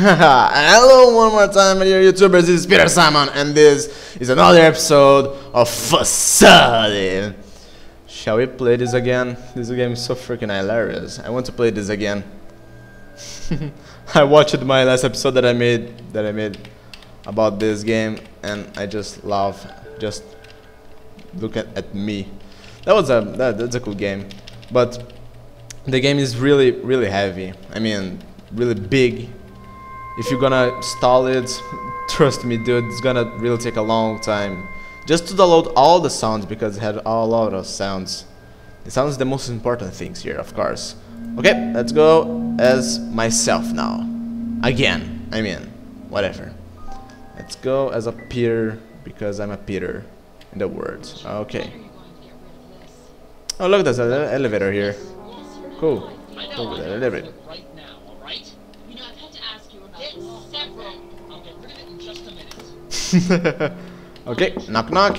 Hello one more time, my dear YouTubers. This is Peter Simon, and this is another episode of Facade. Shall we play this again? This game is so freaking hilarious. I want to play this again. I watched my last episode that I made that I made about this game, and I just love just look at, at me. That was a that, that's a cool game, but the game is really really heavy. I mean, really big. If you're gonna install it, trust me, dude, it's gonna really take a long time. Just to download all the sounds because it had a lot of sounds. The sounds the most important things here, of course. Okay, let's go as myself now. Again, I mean, whatever. Let's go as a Peter because I'm a Peter in the words. Okay. Oh, look, there's an uh, elevator here. Cool. The elevator. okay, knock knock.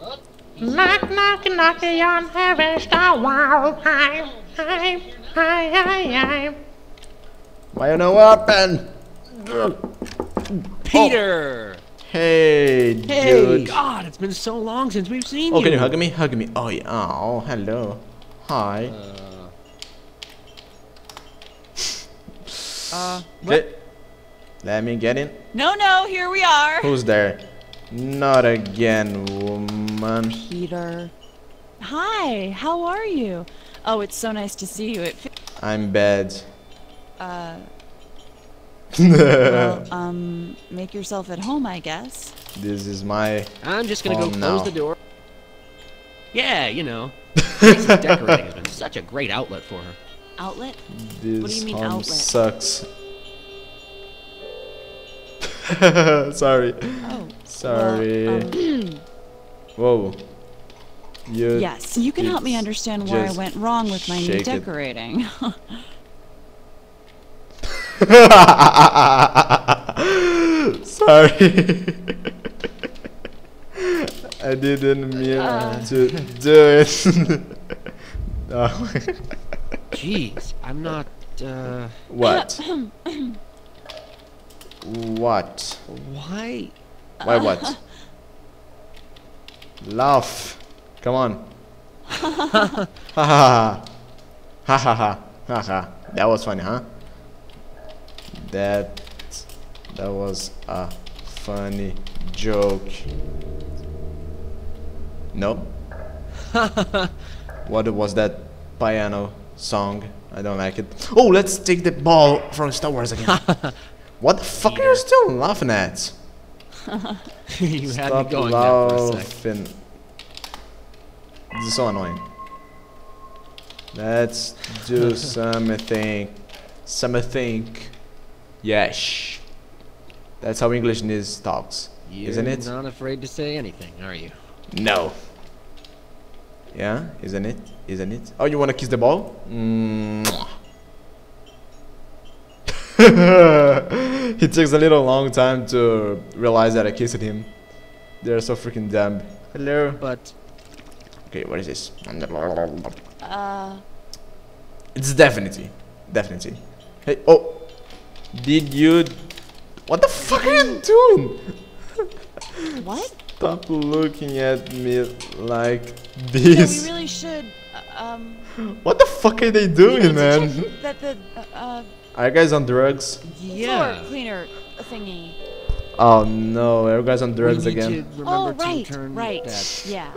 Up. Knock, knock, knock on heaven's door. Hi, hi, hi, hi, hi. Why you no open? Peter! Hey, Hey, dude. God, it's been so long since we've seen Oh, you. can you hug me? Hug me. Oh, yeah. Oh, hello. Hi. Uh, Okay. Let me get in. No, no, here we are. Who's there? Not again, woman. Peter. Hi, how are you? Oh, it's so nice to see you. It I'm bad. uh well, um make yourself at home, I guess. this is my. I'm just gonna go no. close the door. Yeah, you know. Decorating has been such a great outlet for her. Outlet? This what do you mean home outlet? sucks. Sorry. Oh. Sorry. well, um, Whoa. You. yes, you can help me understand where I went wrong with my new decorating. Sorry. I didn't mean Uh. to do it. oh. Jeez, I'm not, uh, What? what? why? Why what? Laugh. Come on. ha ha ha. Ha ha ha. Ha ha. That was funny, huh? That that was a funny joke. No. what was that piano song? I don't like it. Oh, let's take the ball from Star Wars again. What the fuck are you still laughing at? you had Stop me going there for a sec. laughing. This is so annoying. Let's do something. Something. Yes. That's how English is talks. You're Isn't it? not afraid to say anything, are you? No. Yeah, isn't it? Isn't it? Oh, you wanna kiss the ball? Mwah. Mm. it takes a little long time to realize that I kissed him. They're so freaking dumb. Hello. But Okay, what is this? uh It's definitely, definitely. Hey, oh, did you? What the fuck are you doing? what? Stop looking at me like this. Yeah, this. we really should uh, um What the fuck are they doing, need to man? that the uh, uh Are you guys on drugs? yeah, floor cleaner thingy. Oh no, are you guys on drugs need again? to remember Oh, to right, turn right. that. Yeah.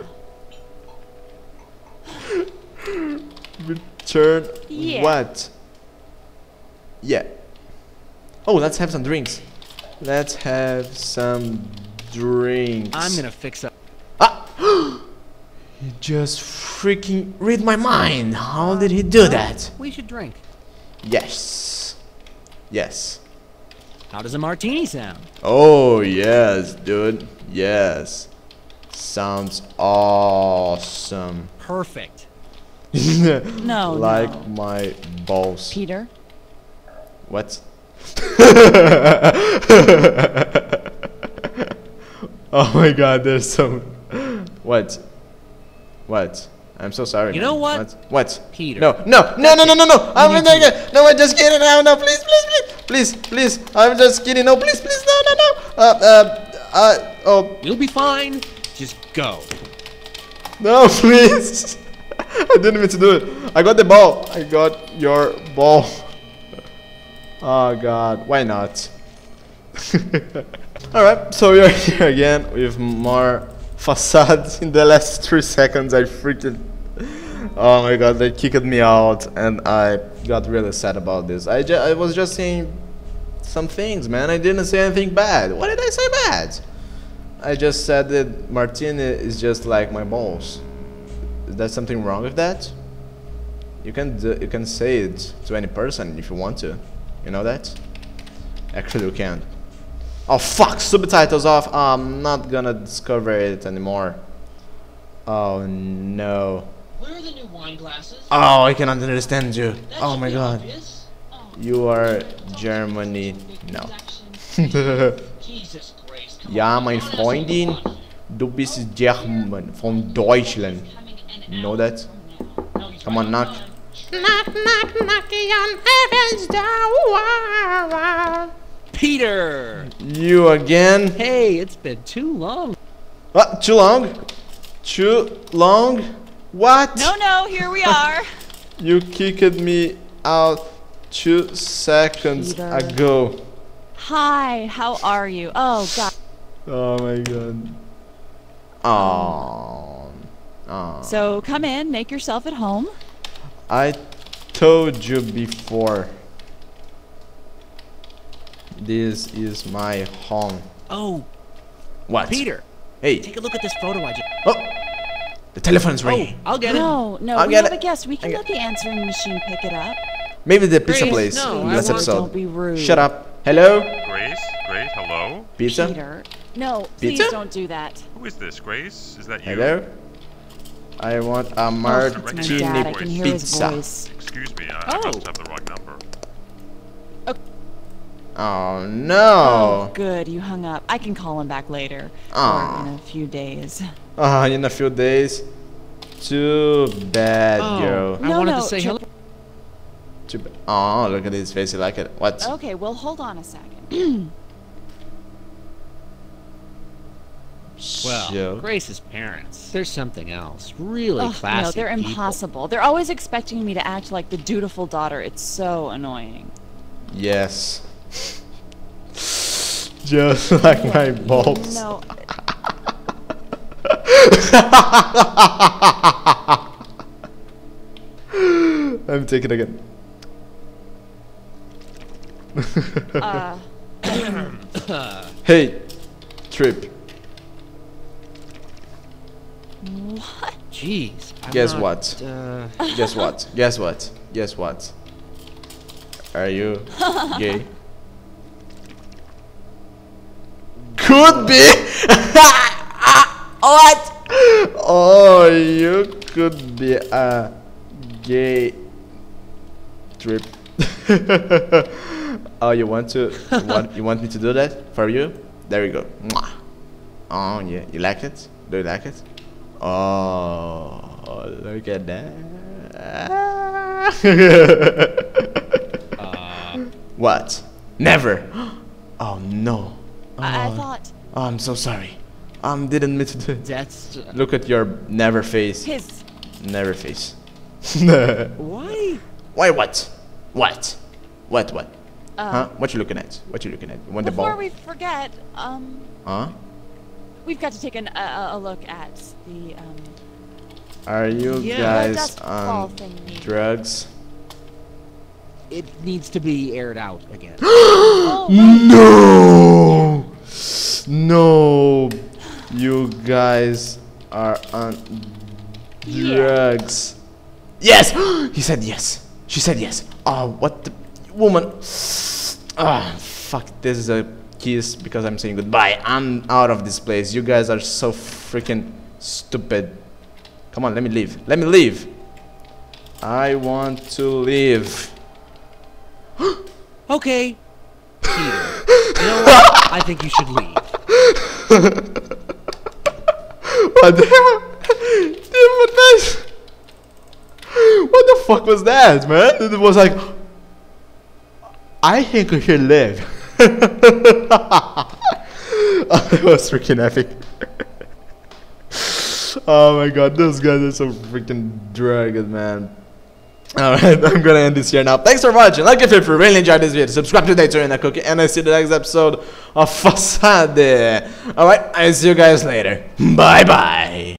Return Yeah. what? Yeah. Oh, let's have some drinks. Let's have some drinks. I'm gonna fix up. Ah! he just freaking read my mind. How did he do that? We should drink. Yes. Yes. How does a martini sound? Oh, yes, dude. Yes. Sounds awesome. Perfect. No, like no. my balls. Peter. What? oh my god, there's some. What? What? I'm so sorry. You know what? What? What? Peter. No, no, no, no, no, no, no! I'm not gonna. No, I'm just kidding. out. No, please, please, please, Please, please. I'm just kidding. No, please, please. No, no, no. Uh, uh, uh, oh, You'll be fine. Just go. no, please. I didn't mean to do it. I got the ball. I got your ball. Oh, God. Why not? Alright, so we are here again with more facades. In the last three seconds, I freaked Oh my god, they kicked me out, and I got really sad about this. I, ju- I was just saying some things, man. I didn't say anything bad. What did I say bad? I just said that Martini is just like my balls. Is there something wrong with that? You can do, you can say it to any person if you want to. You know that? Actually, you can. Oh fuck! Subtitles off. I'm not gonna discover it anymore. Oh no. Where are the new wine glasses? Oh, I cannot understand you. That Oh my god. obvious. You are Germany. No. Jesus Christ. come Ja, on, mein honest Freundin, fun. du bist German von Deutschland. Know that? No, he's Come on, knock. Knock, knock, knocking on heaven's door. Peter! You again? Hey, it's been too long. What? Too long? Too long? What? No, no, here we are. You kicked me out two seconds Peter. ago. Hi, how are you? Oh, God. Oh my god. Oh. Oh. So come in, make yourself at home. I told you before. This is my home. Oh, What? Peter, Hey. take a look at this photo I just. Oh. The telephone's Oh, ringing. I'll get it. No, no, I'll we get have it. a guest. We can I let the answering machine pick it up. Maybe the pizza Grace, place. no, I Last episode. Don't be rude. Shut up. Hello? Grace? Grace, hello? Pizza? Peter. No, please Pizza? don't do that. Who is this, Grace? Is that you? Hello? I want a Oh, it's my martini dad. I can hear his pizza. Excuse me, I, I Oh. must have the wrong number. Oh, oh no. Oh, no. good. You hung up. I can call him back later. Aw. Or in a few days. Ah, in a few days. Too bad, Oh. girl. I no, wanted no, to say hello. Too bad. Oh, look at his face. You like it? What? Okay, well, hold on a second. Well, Joke. Grace's parents. There's something else. Really Ugh, classy. no, they're people. impossible. They're always expecting me to act like the dutiful daughter. It's so annoying. Yes. Just like my balls. No, I'm taking it again. uh, Hey, Trip. what? Jeez. I'm Guess not, what? Uh, Guess what? Guess what? Guess what? Are you gay? Could be. what? Oh, you could be a gay trip. oh, you want to? You want, you want me to do that for you? There you go. Mwah. Oh yeah, you like it? Do you like it? Oh, look at that. what? Never. Oh no. I, I Oh. thought Oh, I'm so sorry. Um, didn't mean to do it. that's. Uh, Look at your never face. his. Never face. why? Why? What? What? What? What? Uh, huh? What you looking at? What you looking at? You want the Before we forget, um, Huh? we've got to take an, a, a look at the um. Are you Yeah. guys on drugs? It needs to be aired out again. Oh, No! No! You guys are on Yeah. drugs. Yes! he said yes. She said yes. Oh, what the woman? Ah, fuck. This is a kiss because I'm saying goodbye. I'm out of this place. You guys are so freaking stupid. Come on, let me leave. Let me leave. I want to leave. okay. Peter. You know what? I think you should leave. What the what? What the fuck was that, man? It was like. I think we should live. oh, that was freaking epic. oh my god, those guys are so freaking dragged, man. Alright, I'm gonna end this here now. Thanks for watching. Like if you really enjoyed this video, subscribe to Daytona Cookie, and I see you the next episode of Facade. Alright, I see you guys later. Bye bye.